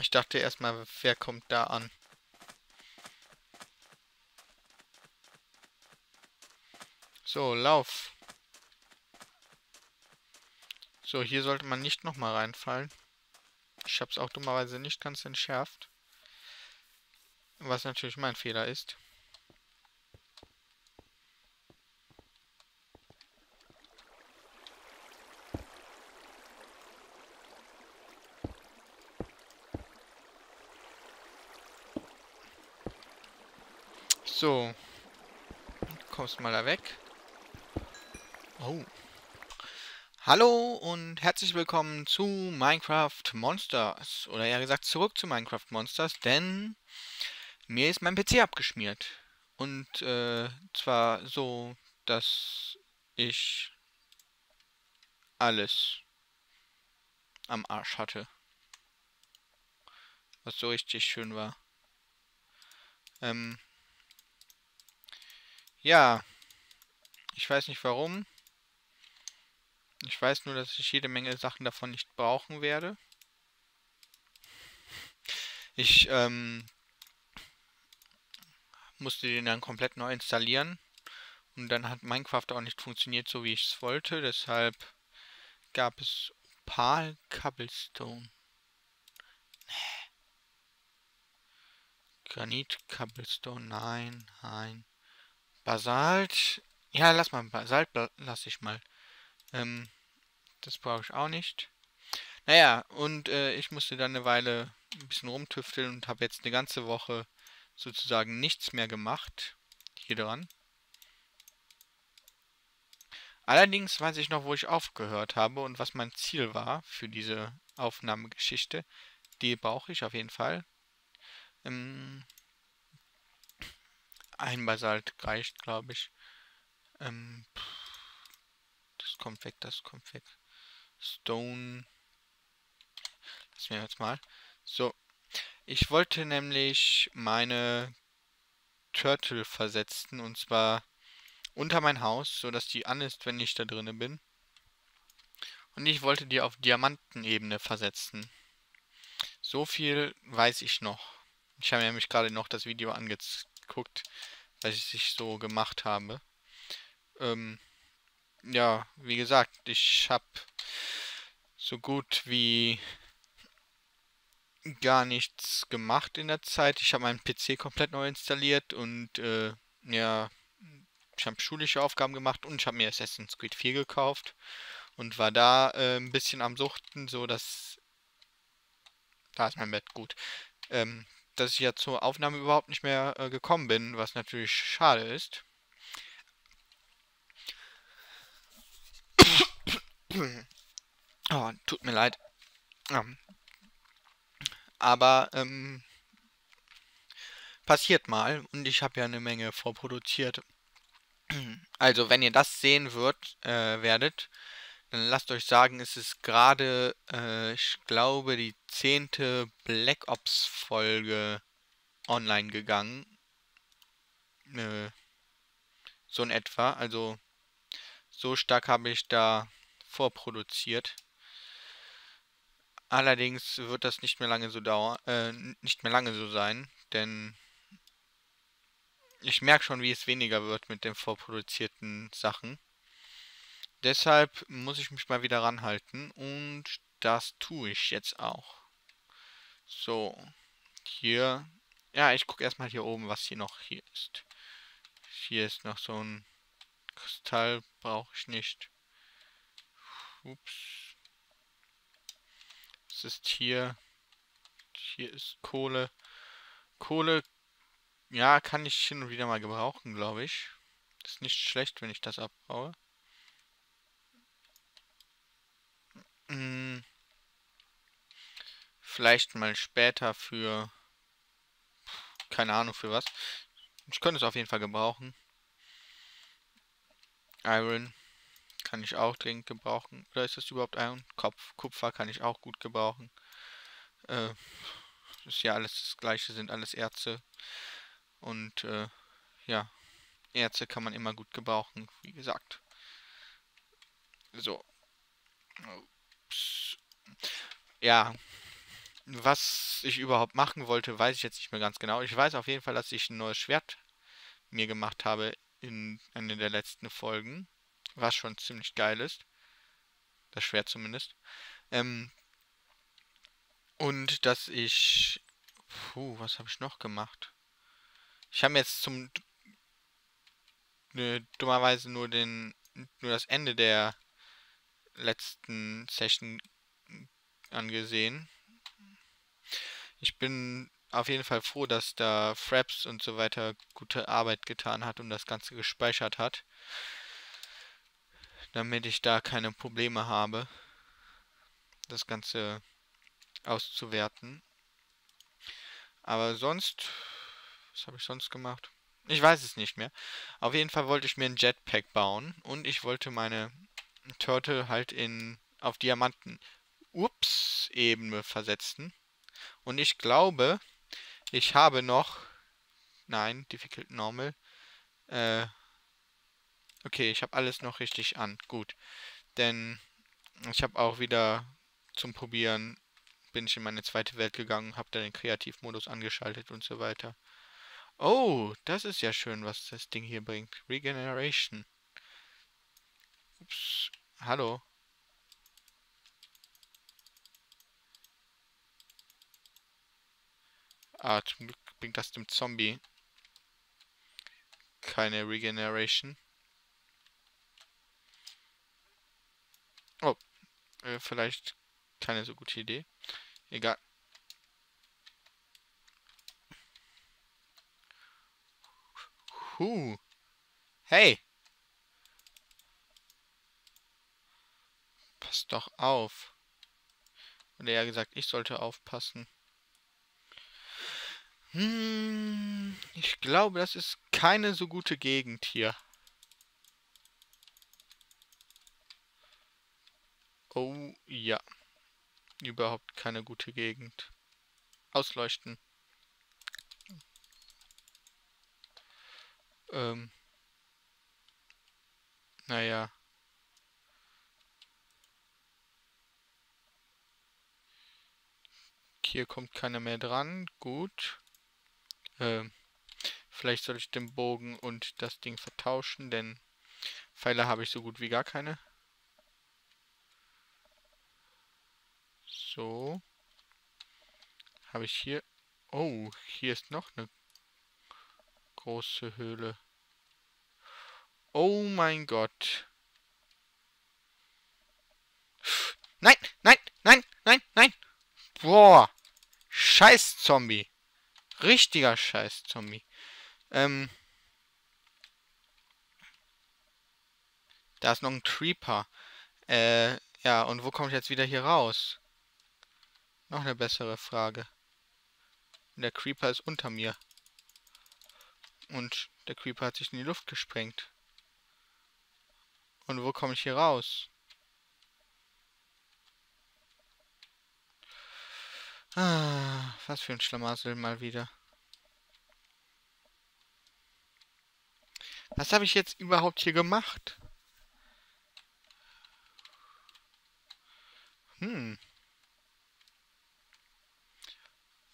Ich dachte erstmal, wer kommt da an? So, lauf. So, hier sollte man nicht nochmal reinfallen. Ich habe es auch dummerweise nicht ganz entschärft. Was natürlich mein Fehler ist. So. Kommst mal da weg. Oh. Hallo und herzlich willkommen zu Minecraft Monsters. Oder eher gesagt zurück zu Minecraft Monsters, denn mir ist mein PC abgeschmiert. Und äh, zwar so, dass ich alles am Arsch hatte. Was so richtig schön war. Ähm, ja, ich weiß nicht warum. Ich weiß nur, dass ich jede Menge Sachen davon nicht brauchen werde. Ich ähm, musste den dann komplett neu installieren. Und dann hat Minecraft auch nicht funktioniert, so wie ich es wollte. Deshalb gab es Opal Cobblestone. Granit Cobblestone, nein, nein. Basalt. Ja, lass mal. Basalt lasse ich mal. Ähm, das brauche ich auch nicht. Naja, und äh, ich musste dann eine Weile ein bisschen rumtüfteln und habe jetzt eine ganze Woche sozusagen nichts mehr gemacht. Hier dran. Allerdings weiß ich noch, wo ich aufgehört habe und was mein Ziel war für diese Aufnahmegeschichte. Die brauche ich auf jeden Fall. Ähm, ein Basalt reicht, glaube ich. Ähm, das kommt weg, das kommt weg. Stone. Lass mir jetzt mal. So. Ich wollte nämlich meine Turtle versetzen. Und zwar unter mein Haus, sodass die an ist, wenn ich da drinnen bin. Und ich wollte die auf Diamantenebene versetzen. So viel weiß ich noch. Ich habe nämlich gerade noch das Video angezeigt geguckt, was ich so gemacht habe. Ähm, ja, wie gesagt, ich habe so gut wie gar nichts gemacht in der Zeit. Ich habe meinen PC komplett neu installiert und äh, ja, ich habe schulische Aufgaben gemacht und ich habe mir Assassin's Creed 4 gekauft und war da äh, ein bisschen am Suchten, so dass da ist mein Bett gut. Ähm, dass ich ja zur Aufnahme überhaupt nicht mehr äh, gekommen bin, was natürlich schade ist. Oh, tut mir leid. Aber ähm, passiert mal und ich habe ja eine Menge vorproduziert. Also wenn ihr das sehen wird, äh, werdet, dann lasst euch sagen, es ist gerade, äh, ich glaube, die zehnte Black Ops Folge online gegangen. Äh, so in etwa. Also so stark habe ich da vorproduziert. Allerdings wird das nicht mehr lange so dauern, äh, nicht mehr lange so sein, denn ich merke schon, wie es weniger wird mit den vorproduzierten Sachen. Deshalb muss ich mich mal wieder ranhalten und das tue ich jetzt auch. So, hier, ja, ich gucke erstmal hier oben, was hier noch hier ist. Hier ist noch so ein Kristall, brauche ich nicht. Ups. Was ist hier? Hier ist Kohle. Kohle, ja, kann ich hin und wieder mal gebrauchen, glaube ich. Ist nicht schlecht, wenn ich das abbaue. Vielleicht mal später für... Keine Ahnung für was. Ich könnte es auf jeden Fall gebrauchen. Iron kann ich auch dringend gebrauchen. Oder ist das überhaupt Iron? Kopf, Kupfer kann ich auch gut gebrauchen. Äh, ist ja alles das gleiche, sind alles Erze. Und äh, ja, Erze kann man immer gut gebrauchen, wie gesagt. So. Ja, was ich überhaupt machen wollte, weiß ich jetzt nicht mehr ganz genau. Ich weiß auf jeden Fall, dass ich ein neues Schwert mir gemacht habe in einer der letzten Folgen, was schon ziemlich geil ist. Das Schwert zumindest. Ähm, und dass ich... Puh, was habe ich noch gemacht? Ich habe jetzt zum... Ne, dummerweise nur den... nur das Ende der letzten Session angesehen. Ich bin auf jeden Fall froh, dass da Fraps und so weiter gute Arbeit getan hat und das Ganze gespeichert hat. Damit ich da keine Probleme habe, das Ganze auszuwerten. Aber sonst, was habe ich sonst gemacht? Ich weiß es nicht mehr. Auf jeden Fall wollte ich mir ein Jetpack bauen und ich wollte meine Turtle halt in auf Diamanten Ups Ebene versetzen. Und ich glaube, ich habe noch nein, Difficult Normal. Äh, okay, ich habe alles noch richtig an. Gut. Denn ich habe auch wieder zum Probieren bin ich in meine zweite Welt gegangen, habe da den Kreativmodus angeschaltet und so weiter. Oh, das ist ja schön, was das Ding hier bringt. Regeneration. Ups. Hallo. Ah, zum Glück bringt das dem Zombie keine Regeneration. Oh, äh, vielleicht keine so gute Idee. Egal. Huh. Hey. Pass doch auf. Oder eher gesagt, ich sollte aufpassen. Hm, ich glaube, das ist keine so gute Gegend hier. Oh ja. Überhaupt keine gute Gegend. Ausleuchten. Ähm. Naja. Hier kommt keiner mehr dran. Gut. Ähm, vielleicht soll ich den Bogen und das Ding vertauschen, denn Pfeile habe ich so gut wie gar keine. So. Habe ich hier... Oh, hier ist noch eine große Höhle. Oh mein Gott. Nein, nein, nein, nein, nein. Boah. Scheiß Zombie. Richtiger Scheiß Zombie. Ähm. Da ist noch ein Creeper. Äh, ja, und wo komme ich jetzt wieder hier raus? Noch eine bessere Frage. Der Creeper ist unter mir. Und der Creeper hat sich in die Luft gesprengt. Und wo komme ich hier raus? Ah, was für ein Schlamassel mal wieder. Was habe ich jetzt überhaupt hier gemacht? Hm.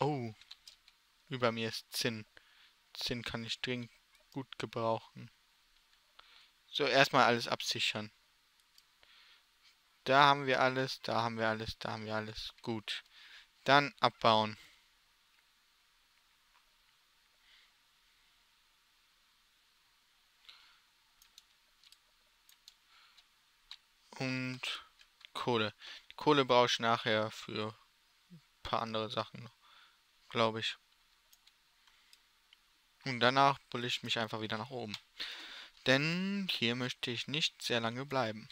Oh. Über mir ist Zinn. Zinn kann ich dringend gut gebrauchen. So, erstmal alles absichern. Da haben wir alles, da haben wir alles, da haben wir alles. Gut. Dann abbauen. Und Kohle. Die Kohle brauche ich nachher für ein paar andere Sachen, glaube ich. Und danach bulle ich mich einfach wieder nach oben. Denn hier möchte ich nicht sehr lange bleiben.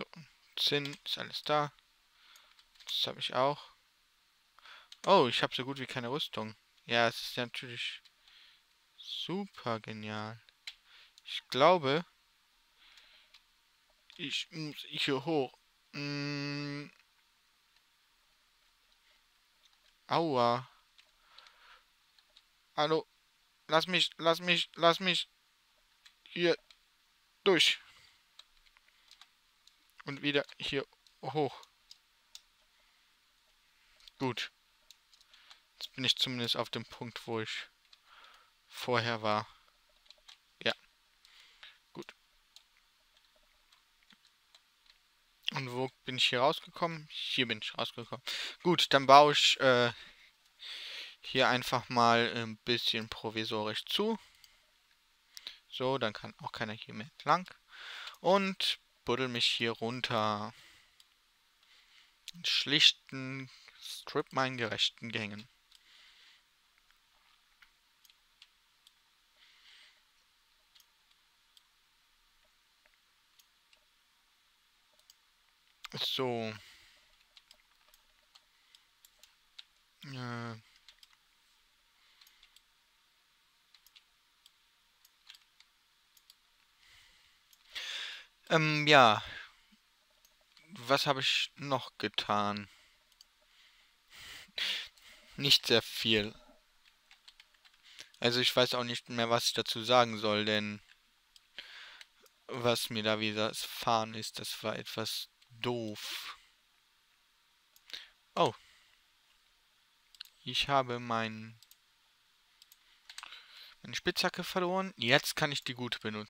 So, Zinn ist alles da. Das habe ich auch. Oh, ich habe so gut wie keine Rüstung. Ja, es ist natürlich super genial. Ich glaube, ich muss hier hoch. Mm. Aua. Hallo. Lass mich, lass mich, lass mich. Hier. Durch. Und wieder hier hoch. Gut. Jetzt bin ich zumindest auf dem Punkt, wo ich vorher war. Ja. Gut. Und wo bin ich hier rausgekommen? Hier bin ich rausgekommen. Gut, dann baue ich äh, hier einfach mal ein bisschen provisorisch zu. So, dann kann auch keiner hier mehr entlang. Und buddel mich hier runter. In schlichten Strip meinen gerechten Gängen. So. Äh. Ähm, ja. Was habe ich noch getan? Nicht sehr viel. Also ich weiß auch nicht mehr, was ich dazu sagen soll, denn was mir da wieder fahren ist, das war etwas doof. Oh. Ich habe mein, meine Spitzhacke verloren. Jetzt kann ich die gute benutzen.